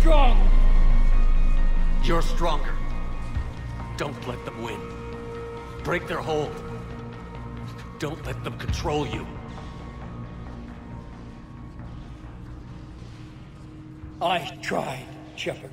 strong. You're stronger. Don't let them win. Break their hold. Don't let them control you. I tried, Shepard.